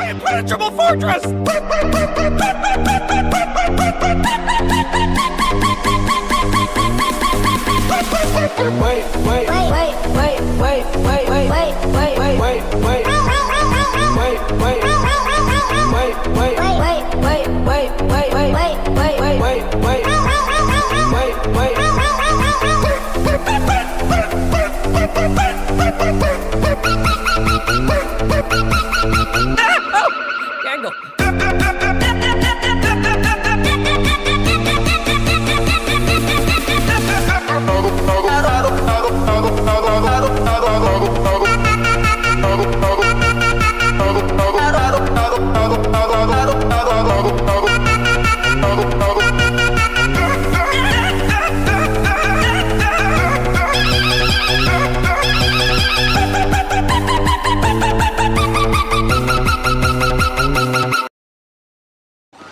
Impenetrable fortress! Wait, wait, wait, wait, wait.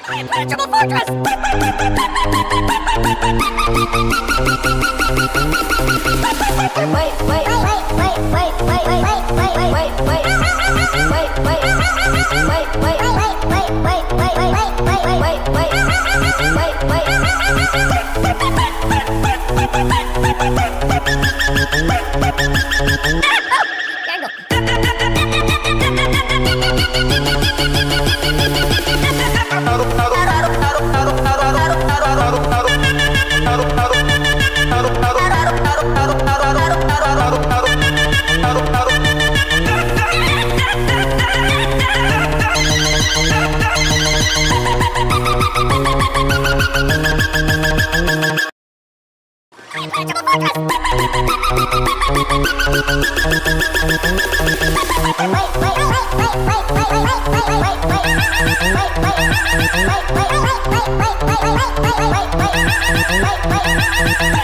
I am Manageable Fortress! Bye.